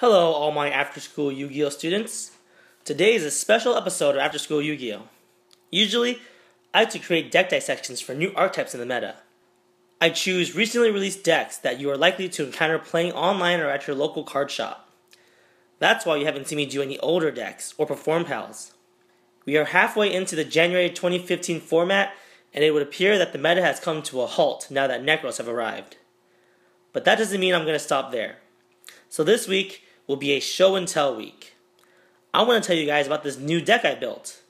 Hello, all my after school Yu Gi Oh students. Today is a special episode of After School Yu Gi Oh! Usually, I like to create deck dissections for new archetypes in the meta. I choose recently released decks that you are likely to encounter playing online or at your local card shop. That's why you haven't seen me do any older decks or Performapals. We are halfway into the January 2015 format, and it would appear that the meta has come to a halt now that Nekroz have arrived. But that doesn't mean I'm going to stop there. So this week will be a show and tell week. I want to tell you guys about this new deck I built.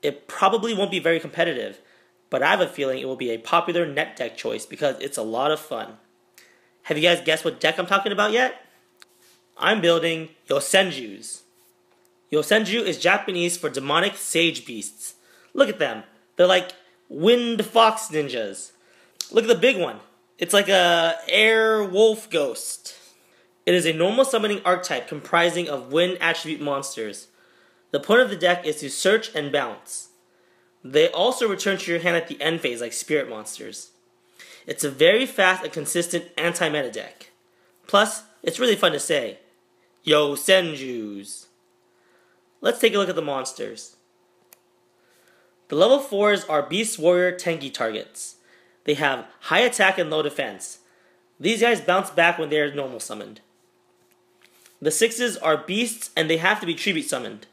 It probably won't be very competitive, but I have a feeling it will be a popular net deck choice because it's a lot of fun. Have you guys guessed what deck I'm talking about yet? I'm building Yosenjus. Yosenju is Japanese for demonic sage beasts. Look at them. They're like wind fox ninjas. Look at the big one. It's like a air wolf ghost. It is a normal summoning archetype comprising of wind attribute monsters. The point of the deck is to search and bounce. They also return to your hand at the end phase like spirit monsters. It's a very fast and consistent anti-meta deck. Plus, it's really fun to say. Yosenjus. Let's take a look at the monsters. The level 4s are Beast Warrior Tenki targets. They have high attack and low defense. These guys bounce back when they are normal summoned. The 6s are beasts and they have to be tribute summoned.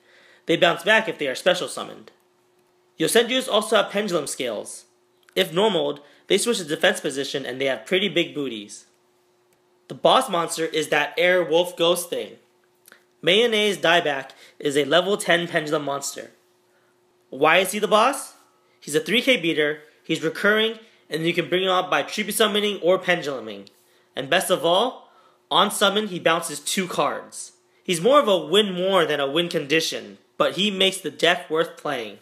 They bounce back if they are special summoned. Yosenjus also have pendulum scales. If normaled, they switch to defense position and they have pretty big booties. The boss monster is that air wolf ghost thing. Mayosenju Daibak is a level 10 pendulum monster. Why is he the boss? He's a 3k beater, he's recurring, and you can bring him up by tribute summoning or penduluming. And best of all, on summon he bounces two cards. He's more of a win more than a win condition, but he makes the deck worth playing.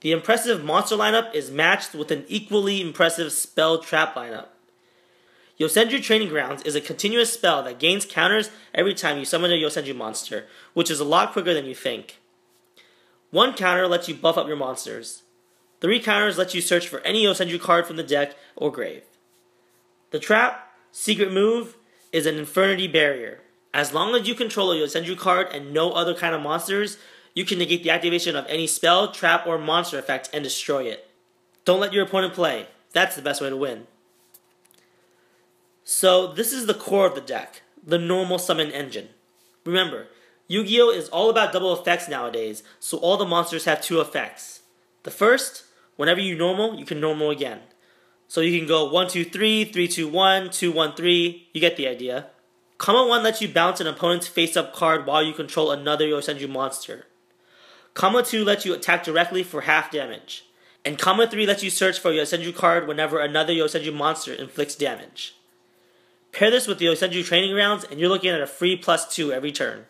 The impressive monster lineup is matched with an equally impressive spell trap lineup. Yosenju Training Grounds is a continuous spell that gains counters every time you summon a Yosenju monster, which is a lot quicker than you think. One counter lets you buff up your monsters. Three counters let you search for any Yosenju card from the deck or grave. The trap, secret move, is an Infernity Barrier. As long as you control your Yosenju card and no other kind of monsters, you can negate the activation of any spell, trap, or monster effect and destroy it. Don't let your opponent play. That's the best way to win. So this is the core of the deck, the normal summon engine. Remember, Yu-Gi-Oh! is all about double effects nowadays, so all the monsters have two effects. The first, whenever you normal, you can normal again. So you can go 1, 2, 3, 3, 2, 1, 2, 1, 3, you get the idea. Kama 1 lets you bounce an opponent's face-up card while you control another Yosenju monster. Kama 2 lets you attack directly for half damage. And Kama 3 lets you search for a Yosenju card whenever another Yosenju monster inflicts damage. Pair this with the Yosenju training grounds, and you're looking at a free plus 2 every turn.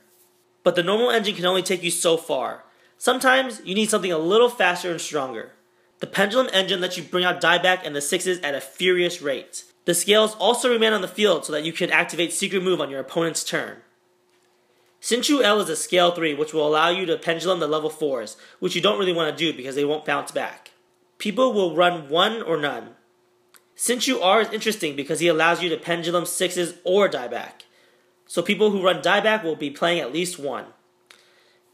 But the normal engine can only take you so far. Sometimes you need something a little faster and stronger. The pendulum engine lets you bring out Daibak and the 6s at a furious rate. The scales also remain on the field so that you can activate secret move on your opponent's turn. Shinchu L is a scale 3 which will allow you to pendulum the level 4s, which you don't really want to do because they won't bounce back. People will run 1 or none. Shinchu R is interesting because he allows you to pendulum 6s or Daibak. So people who run Daibak will be playing at least 1.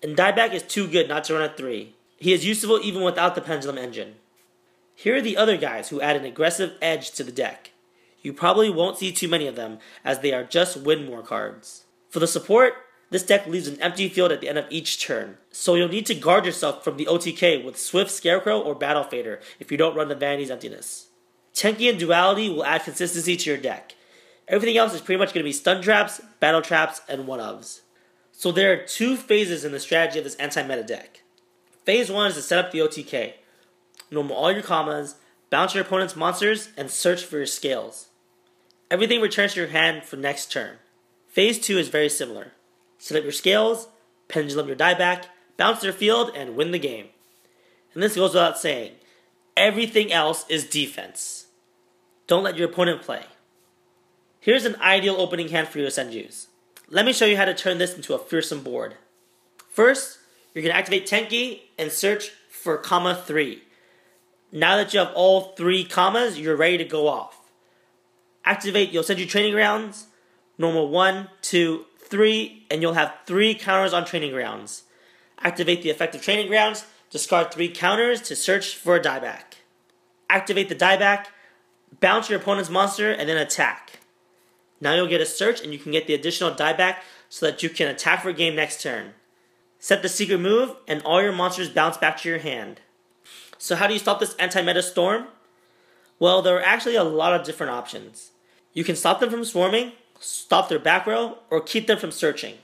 And Daibak is too good not to run a 3. He is useful even without the pendulum engine. Here are the other guys who add an aggressive edge to the deck. You probably won't see too many of them, as they are just win more cards. For the support, this deck leaves an empty field at the end of each turn, so you'll need to guard yourself from the OTK with Swift Scarecrow or Battle Fader if you don't run the Vanity's Emptiness. Tenki and Duality will add consistency to your deck. Everything else is pretty much going to be stun traps, battle traps, and one-ofs. So there are two phases in the strategy of this anti-meta deck. Phase 1 is to set up the OTK. Normal all your Kamas, bounce your opponent's monsters, and search for your scales. Everything returns to your hand for next turn. Phase 2 is very similar. Set up your scales, pendulum your Daibak, bounce their field, and win the game. And this goes without saying. Everything else is defense. Don't let your opponent play. Here's an ideal opening hand for Yosenjus. Let me show you how to turn this into a fearsome board. First, you're going to activate Tenki and search for Kama 3. Now that you have all three Kamas, you're ready to go off. Activate Yosenju Training Grounds, normal 1, 2, 3, and you'll have 3 counters on training grounds. Activate the effective training grounds, discard 3 counters to search for a Daibak. Activate the Daibak, bounce your opponent's monster, and then attack. Now you'll get a search and you can get the additional Daibak so that you can attack for game next turn. Set the secret move, and all your monsters bounce back to your hand. So, how do you stop this anti meta storm? Well, there are actually a lot of different options. You can stop them from swarming, stop their back row, or keep them from searching.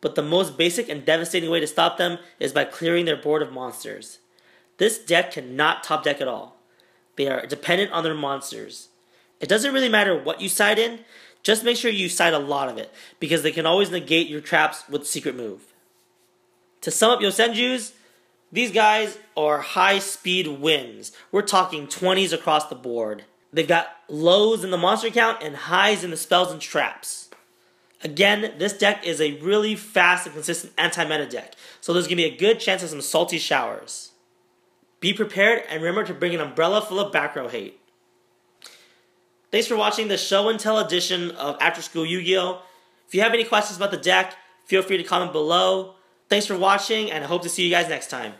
But the most basic and devastating way to stop them is by clearing their board of monsters. This deck cannot top deck at all. They are dependent on their monsters. It doesn't really matter what you side in, just make sure you side a lot of it, because they can always negate your traps with secret move. To sum up Yosenju's, these guys are high speed wins. We're talking 20s across the board. They've got lows in the monster count and highs in the spells and traps. Again, this deck is a really fast and consistent anti-meta deck, so there's going to be a good chance of some salty showers. Be prepared and remember to bring an umbrella full of back row hate. Thanks for watching the show and tell edition of After School Yu-Gi-Oh! If you have any questions about the deck, feel free to comment below. Thanks for watching and I hope to see you guys next time.